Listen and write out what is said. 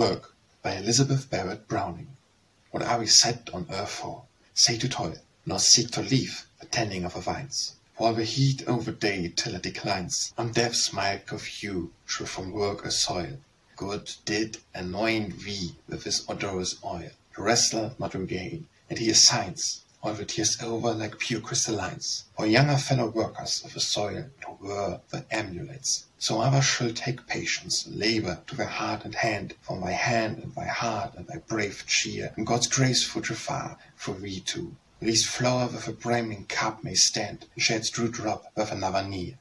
Work by Elizabeth Barrett Browning. What are we set on earth for? Say to toil, nor seek to leave the tending of our vines. While we heat over day till it declines, on death's mild hue shall from work assoil. God did anoint thee with his odorous oil, to wrestle not regain, and he assigns all the tears over like pure crystallines, for younger fellow workers of the soil wear the amulets. So I shall take patience, labor to their heart and hand, from my hand and thy heart and thy brave cheer, and God's grace for far for thee too. These flower with a brimming cup may stand, and shades drew drop with another near.